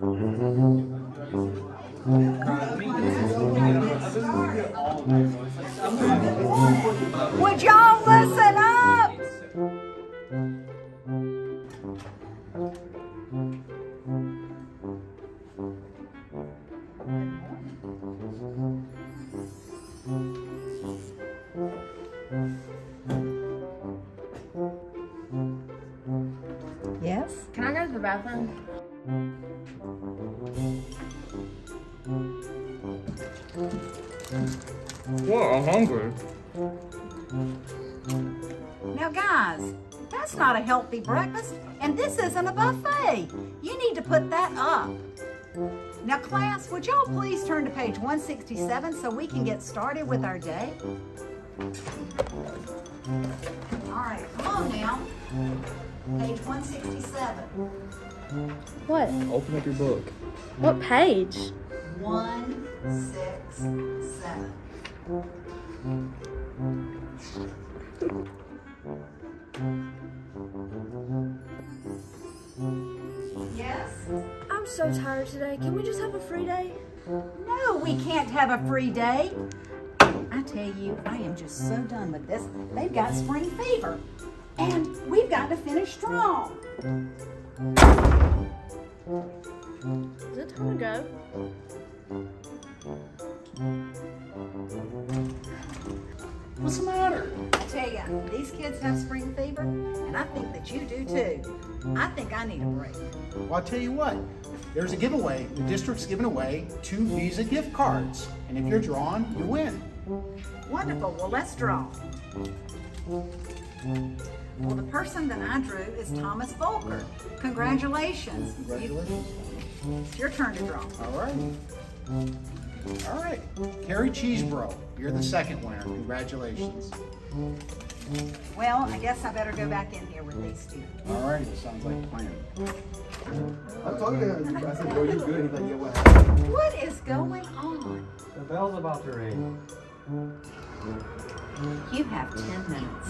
Would y'all listen up? Yes? Can I go to the bathroom? Well, I'm hungry. Now, guys, that's not a healthy breakfast, and this isn't a buffet. You need to put that up. Now, class, would y'all please turn to page 167 so we can get started with our day? All right, come on now. Page 167. What? Open up your book. What page? 167. Yes? I'm so tired today. Can we just have a free day? No, we can't have a free day. I tell you, I am just so done with this. They've got spring fever. And we've got to finish strong. Is it time to go? What's the matter? I tell you, these kids have spring fever, and I think that you do too. I think I need a break. Well, I'll tell you what. There's a giveaway. The district's giving away two Visa gift cards. And if you're drawn, you win. Wonderful. Well, let's draw. Well, the person that I drew is Thomas Volker. Congratulations. You- Congratulations. It's your turn to draw. All right. All right. Carrie Cheesebro, you're the second winner. Congratulations. Well, I guess I better go back in here with these two. All right. Sounds like a plan. I'm talking to. I said, "Bro, you're good?" He's like, "Yeah, what happened?" What is going on? The bell's about to ring. You have 10 minutes.